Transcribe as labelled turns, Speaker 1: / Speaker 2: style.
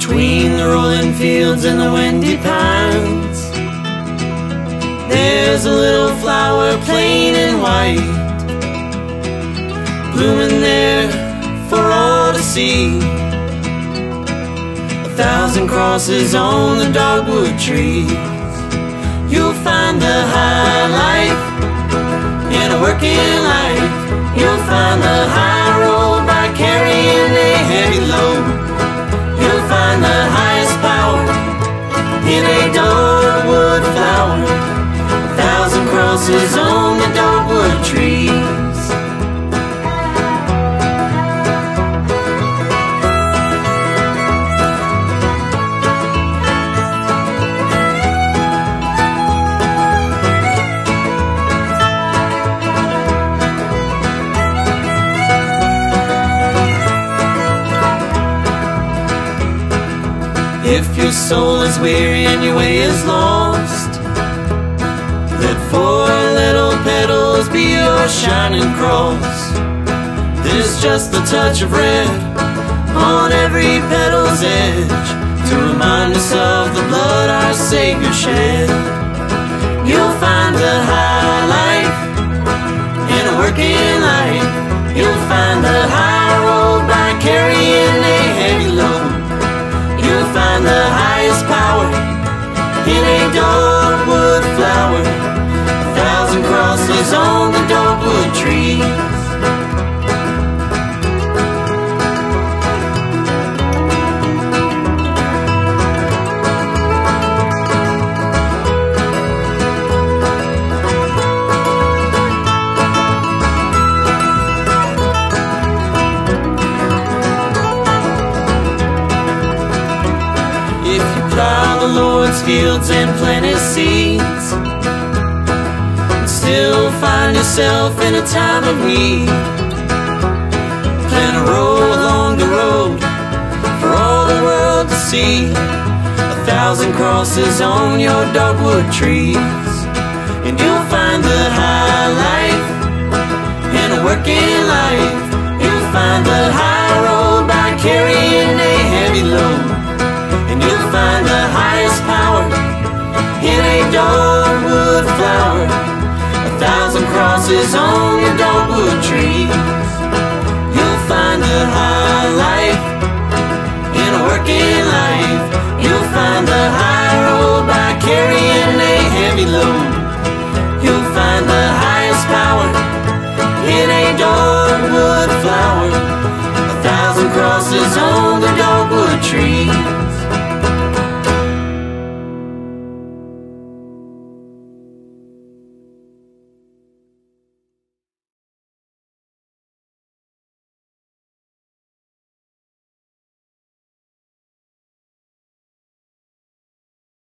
Speaker 1: Between the rolling fields and the windy pines. There's a little flower plain and white Blooming there for all to see. A thousand crosses on the dogwood trees. You'll find the high life in a working flower. A thousand crosses on the dogwood trees. If your soul is weary and your way is lost, your shining cross. There's just a touch of red on every petal's edge to remind us of the blood our Savior shed. You'll find the high life in a working life. You'll find the high road by carrying a heavy load you'll find the highest power in a dogwood flower. A thousand crosses on the Plow the Lord's fields and plant his seeds. And still find yourself in a time of need. Plant a row along the road For all the world to see. A thousand crosses on your dogwood trees. And you'll find the high life In a working life. You'll find the high road by carrying a heavy load. And you'll find the roses on the dogwood trees. You'll find the high life in a working life. You'll find the high road by carrying a heavy load. You'll find the highest power in a dogwood flower. A thousand crosses on the dogwood tree.